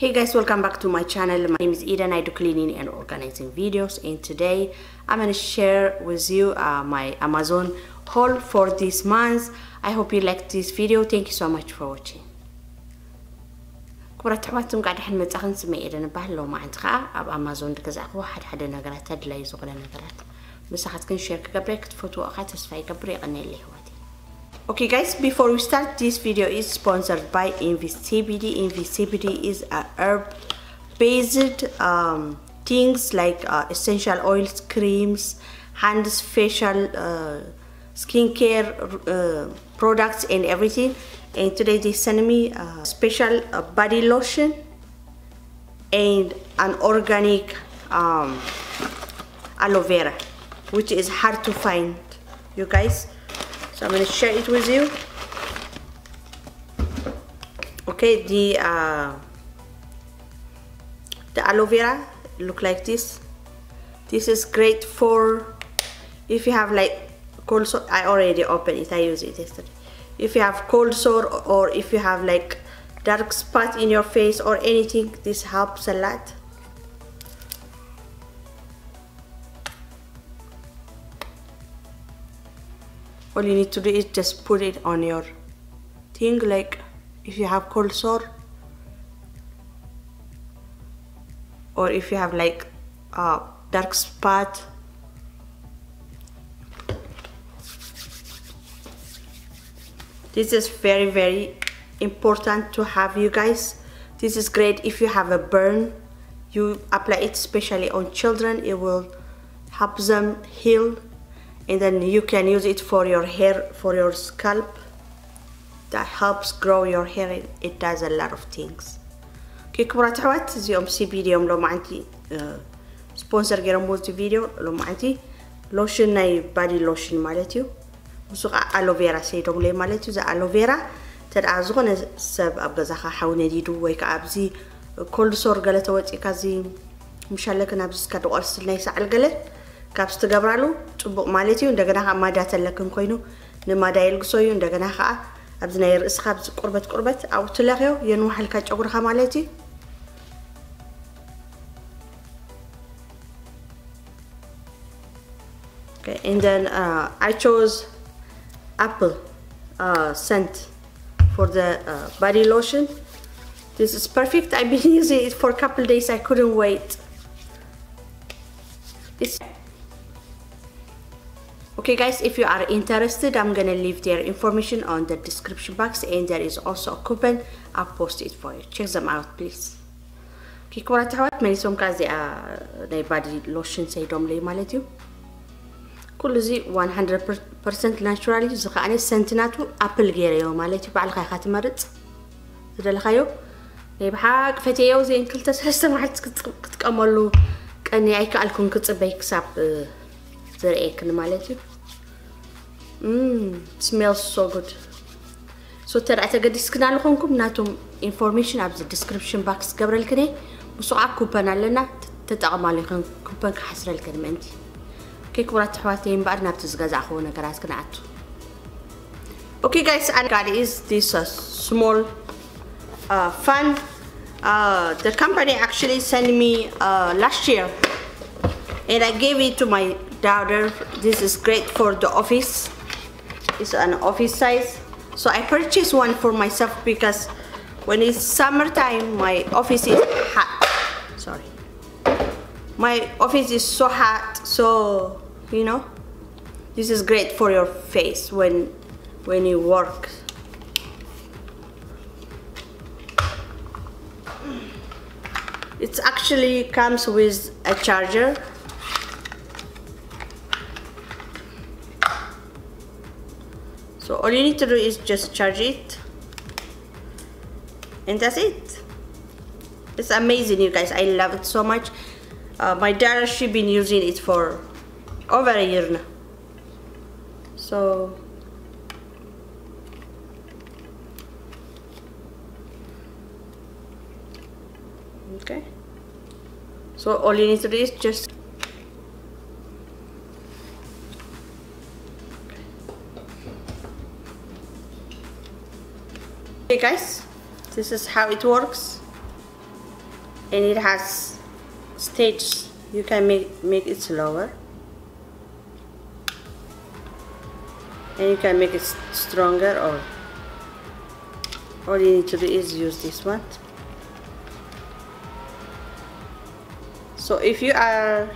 hey guys welcome back to my channel. My name is Eden. I do cleaning and organizing videos. And today I'm gonna share with you uh, my Amazon haul for this month. I hope you liked this video. Thank you so much for watching. كبرت حواتم قاعد حن متأخن سمي إذا نبهل لو ما عند أب أمازون كذا أخو حد حد نقرات هاد لا يزغل نقرات مساحة كن شير كبري كتفوتو أخا تسفاي كبري قني اللي هو Okay guys, before we start, this video is sponsored by. Envy CBD is a herb-based um, things like uh, essential oils, creams, hands, facial, uh, skincare uh, products and everything. And today they sent me a special uh, body lotion and an organic um, aloe vera, which is hard to find, you guys. So I'm going to share it with you. Okay, the uh, the aloe vera look like this. This is great for if you have like cold sore. I already opened it. I used it yesterday. If you have cold sore or if you have like dark spot in your face or anything, this helps a lot. All you need to do is just put it on your thing like if you have cold sore or if you have like a dark spot. This is very very important to have you guys. This is great if you have a burn. You apply it especially on children. It will help them heal and then you can use it for your hair for your scalp that helps grow your hair it, it does a lot of things كي كبرت حوات እዚኦም ሲቢዲ እዮም ሎማዓንቲ ስፖንሰር ገይሮምዎ እዚ ቪድዮ ሎማዓንቲ ሎሽን ናይ ባዲ ሎሽን ማለት እዩ ንሱ ከዓ ኣሎቬራ ሰይዶምለይ ማለት እዩ እዚ ኣሎቬራ ተደኣ ዝኾነ ሰብ ኣብ ገዛኻ ሓዊ ነዲዱ ወይ ከዓ ኣብዚ ኮልድሶር ገለ ተወፂእካ እዚ ምሻለክን ኣብዚ ስካ ድቆርስል ናይ ሰዓል ገለ ካብ ስትገብራሉ ፅቡቅ ማለት እዩ እንደገና ከዓ ማዳ ተለክን ኮይኑ ንማዳ የልግሶ እዩ እንደገና ከዓ ኣብዚ ናይ ርእስኻ ኣብዚ ቁርበት ቁርበት ኣብኡ ትለኽዮ የንዋሓልካ ጨጉርካ ማለት እዩ Okay, and then uh, I chose apple uh, scent for the uh, body lotion. This is perfect. I've been using it for a couple days. I couldn't wait. It's Okay guys, if you are interested, I'm gonna leave their information on the description box and there is also a coupon. I'll post it for you. Check them out please. Okay, ክቡራት ኣሕዋት መሊሶም ከዓ እዚኣ ናይ ባዲ ሎሽን ሰይዶም ለይ ማለት እዩ ኩሉ እዚ 100% ናቹራል እዩ እዚ ከዓነ ሰንትናቱ ኣፕል ገይረዮ ማለት እዩ ባዕልካ ኢኻ ትመርፅ ዝደለካዮ ናይ ብሓቂ ፈትየዮ እዚአን ክልተ ሰለስተ መዓልቲ ክትጥቀመሉ ቀኒ ኣይከኣልኩም ክፅበይ ክሳብ ዝርአየክን ማለት እዩ ስሜልስ ሶ ጉድ ሶ ተደኣ ተገዲስክና ዝኾንኩም ናቶም ኢንፎርሜሽን ኣብዚ ዲስክሪፕሽን ባክስ ገብረልክነ ምስኡ ከዓ ኩፐን ኣለና ተጠቕማሉ ይኹን ኩፐን ክሓስረልክን ምእንቲ ኦኬ ክቡራት ኣሕዋተይ እምበኣር ናብቲ ዝገዛእኽዎ ነገራት ክንኣቱ Okay guys, and got is this uh, small uh, fan. Uh, the company actually sent me uh, last year and I gave it to my daughter. This is great for the office. It's an office size. So I purchased one for myself because when it's summertime, my office is hot. Sorry. My office is so hot, so you know, this is great for your face when when you work. It actually comes with a charger So all you need to do is just charge it and that's it. It's amazing you guys. I love it so much. Uh, my daughter, she been using it for over a year now. So okay. So all you need to do is just Okay guys, this is how it works. and it has stages. You can make make it slower. And you can make it stronger or all you need to do is use this one. So if you are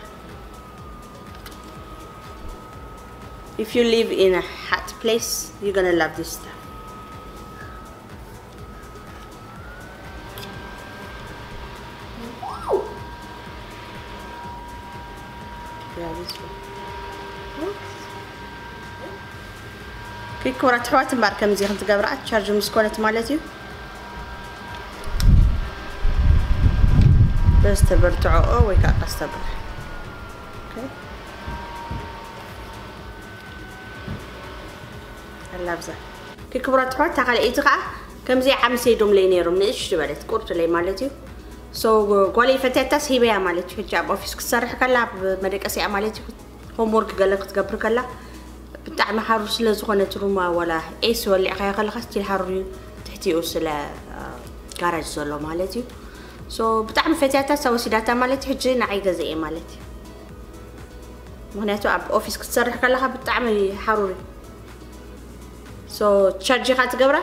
if you live in a hot place you're gonna love this stuff كيكو راه تحوات مباركه مزيان تقابر تشارجو مسكونات مالتي بس تبرتعو أو ويكا قصبر أوكي اللبزه كيكبر تحوات تاع قلعي تقع كمزي عم سيدوم لينيرو من إيش تبعت كورتو لي مالتي እዩ ሶ ጓለይ ፈትያታስ ሂበያ ማለት እዩ ሕጂ ኣብ ኦፊስ ክትሰርሕ ከላ መደቀሲያ ማለት እዩ ሆምወርክ ገለ ክትገብር ከላ ብጣዕሚ ሓሩር ስለ ዝኾነት ሩማ ዋላ ኤስ ወሊዕካዮ ከለካ ስቲል ሓሩር እዩ ትሕቲኡ ስለ ጋራጅ ዘሎ ማለት እዩ ሶ ብጣዕሚ ፈትያታ ተወሲዳታ ማለት እዩ ሕጂ ንዓይ ገዛ እየ ማለት እዩ ምክንያቱ ኣብ ኦፊስ ክትሰርሕ ከለካ ብጣዕሚ ሓሩር እዩ ሶ ቻርጅ ኢካ ትገብራ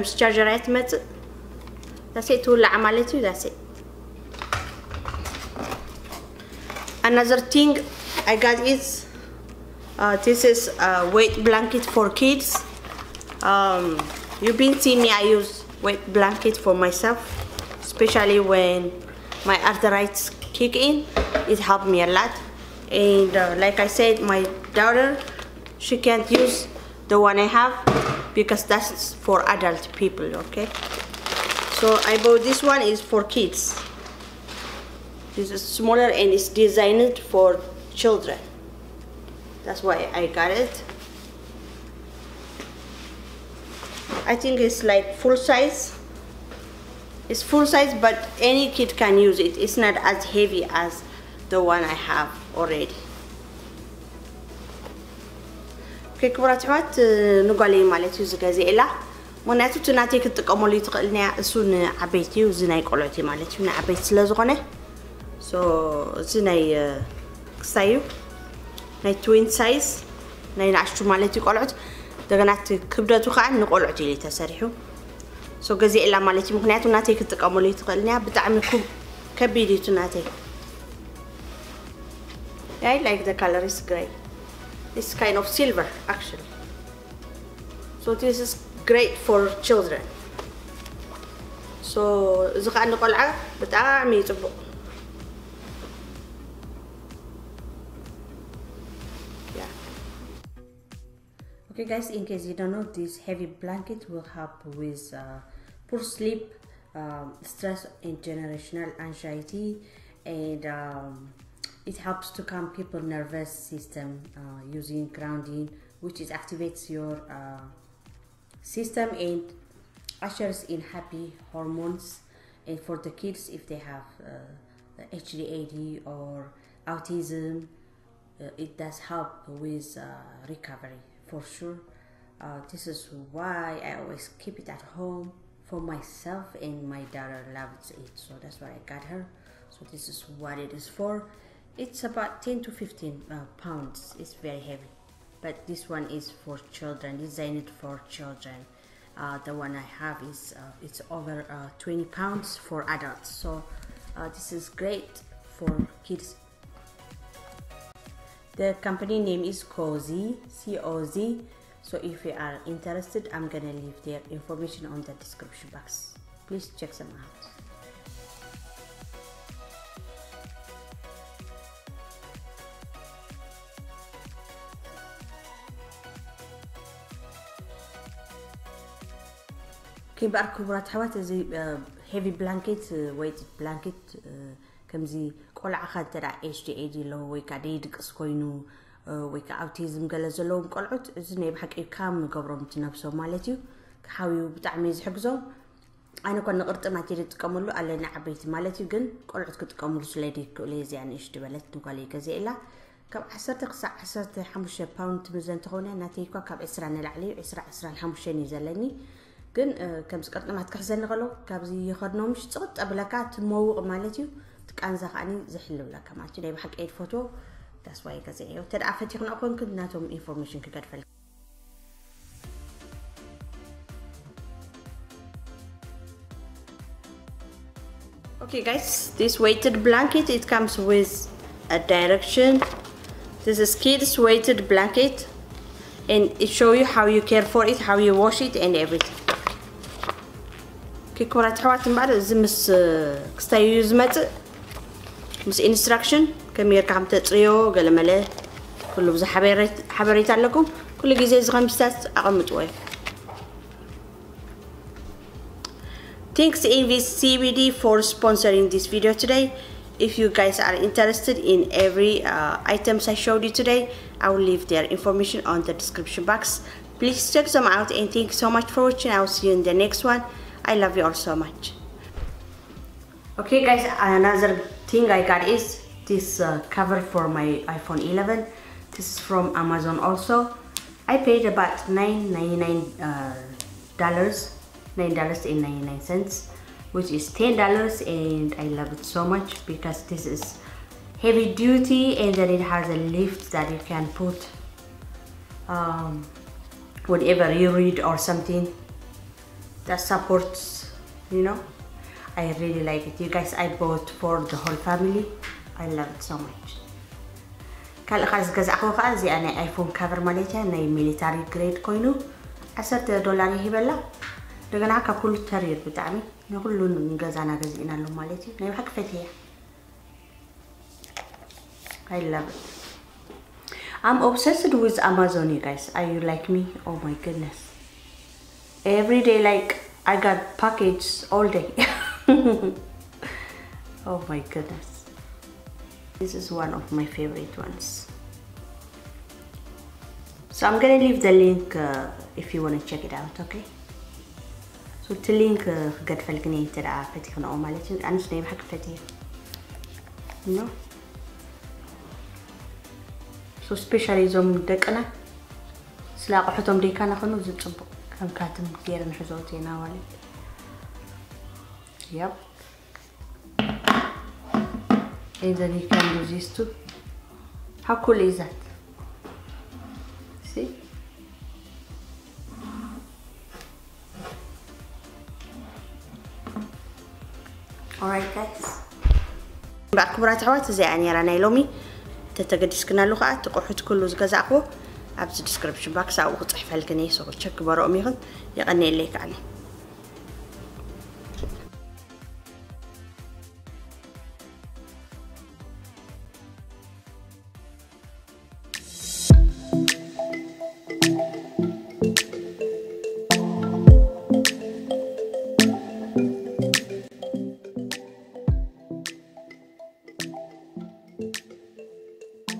ምስ ቻርጀር እያ ትመፅእ ዳሴ ትውላዓ ማለት እዩ ዳሴ another thing I got is uh, this is a weight blanket for kids. Um, you've been seeing me I use weight blanket for myself especially when my arthritis kick in. It helped me a lot. And uh, like I said my daughter she can't use the one I have because that's for adult people okay? So I bought this one is for kids this is smaller and it's designed for children that's why I got it I think it's like full size it's full size but any kid can use it it's not as heavy as the one I have already ክቡራት ኣሕዋት ንጓለይ ማለት እዩ ዝገዚእላ ምክንያቱ እቲ ናተይ ክትጥቀመሉ ትኽእል ኒያ እሱ ንዓበይቲ እዩ እዚ ናይ ቆልዑት እዩ ማለት እዩ ንዓበይቲ ስለ ዝኾነ እዚ ናይ ክሳይ እዩ ናይ ትዊን ሳይዝ ናይ ንኣሽቱ ማለት እዩ ቆልዑት እንደገና እቲ ክብደቱ ከዓ ንቆልዑት እዩ ተሰሪሑ ሶ ገዚእላ ማለት እዩ ምክንያቱ ናተይ ክትጥቀመሉ ትኽእል ኒያ ብጣዕሚ ከቢድ እዩ እቲ ናተይ I like the color is gray it's kind of silver actually so this is great for children so እዚ ከዓ ንቆልዓ ብጣዕሚ እዩ ፅቡቅ Okay guys, in case you don't know, this heavy blanket will help with uh, poor sleep, um, stress and generational anxiety. And um, it helps to calm people nervous system uh, using grounding which is activates your uh, system and ushers in happy hormones. And for the kids if they have uh, HDAD or autism uh, it does help with uh, recovery for sure. Uh, this is why I always keep it at home for myself and my daughter loves it. So that's why I got her. So this is what it is for. It's about 10 to 15 uh, pounds. It's very heavy. But this one is for children designed for children. Uh, the one I have is uh, it's over uh, 20 pounds for adults. So uh, this is great for kids the company name is cozy coz so if you are interested i'm gonna leave their information on the description box. Please check them out. كاين بعض كبرات حوات زي blanket, uh, بلانكيت blanket, uh, بلانكيت كمزي ቆልዓኻ እንተ ኤች ዲ ኤዲ ኣለዎ ወይ ከዓ ደይድቅስ ኮይኑ ወይ ከዓ ኣውቲዝም ገለ ዘለዎም ቆልዑት እዚ ናይ ብሓቂ ካም ንገብሮም ትነብሶም ማለት እዩ ሓብዩ ብጣዕሚ ዝሕግዞም ኣነ ኮ ንቅርጥማት እየ ዝጥቀመሉ ኣለና ዓበይቲ ማለት እዩ ግን ቆልዑት ክጥቀምሉ ስለ ደይክእሉ እዚኣ ንእሽቲ በለት ንጓለይ ገዚአ ኢላ ካብ 1 ክሳብ 15 ፓውንድ ትምዘን ትኸውን እያ ናተይ ኳ ካብ 20 ንላዕሊ 20 25 እዩ ዘለኒ ግን ከምዚ ቅርጥማት ክሕዘኒ ከሎ ካብዚ ይኸድኖ ምሽ ፅቕጥ ኣብለካ ትመውቕ ማለት እዩ ትቃንዛ ከዓኒ ዝሕልብለካ ማለት እዩ ናይ ብሓቂ ኤድ ፎቶ ዳስ ዋይ ገዜ እዮ ተደኣ ፈቲኽና ኮንክ ናቶም ኢንፎርሜሽን ክገድፈል Okay guys, this weighted blanket, it comes with a direction. This is kids weighted blanket and it show you how you care for it, how you wash it and everything. Okay, كرات حوات بعد እዚ ምስ ክስታዩ ዝመፅእ ምስ ኢንስትራክሽን ከመይ ርካ ከም ተፅርዮ ገለ መለ ኩሉ ብዙ ሓበሬታ ኣለኩም ኩሉ ግዜ እዚ ከምስታት ኣቐምጥዎ እዩ Thanks Envy CBD for sponsoring this video today. If you guys are interested in every uh, items I showed you today, I will leave their information on the description box. Please check them out and thank you so much for watching. I will see you in the next one. I love you all so much. Okay guys, another thing I got is this uh, cover for my iPhone 11. This is from Amazon also. I paid about $9.99 uh, dollars $9.99 which is $10 and I love it so much because this is heavy duty and then it has a lift that you can put um, whatever you read or something that supports you know I really like it you guys I bought for the whole family I love it so much ካልእ ካ ዝገዛዕኮ ከዓ እዚኣ ናይ ኣይፎን ካቨር ማለት እያ ናይ ሚሊታሪ ግሬድ ኮይኑ 10 ዶላር ይሂበላ እንደገና ካብ ኩሉ ተሪር ብጣዕሚ ንኩሉ ገዛና ገዚእና ኣሎ ማለት እዩ ናይ ባሓቂ ፈትያ I love it. I'm obsessed with Amazon, you guys. Are you like me? Oh my goodness. Every day, like, I got packages all day. oh my goodness. This is one of my favorite ones. So I'm gonna leave the link uh, if you wanna check it out, okay? So the link قد فلقني ترى فتح أنا أول مالتين أنا شنو حق فتح. No. So especially زوم دكنا سلاق حطهم ديكانا خنو زد صبو كم كاتم كيرن حزوتينا ولد. And then you can do this too. How cool is that? See? Alright guys. ብኣክቡራት ኣሕዋት እዚኣ ነራ ናይ ሎሚ ተተገዲስክናሉ ከዓ እቲ ቁሑት ኩሉ ዝገዛእክዎ ኣብዚ ዲስክሪፕሽን ባክስ ኣብኡ ክፅሕፈልክን እየ ሶ ቸክ ግበረኦም ይኹን ይቐኒየለይ ከዓኒ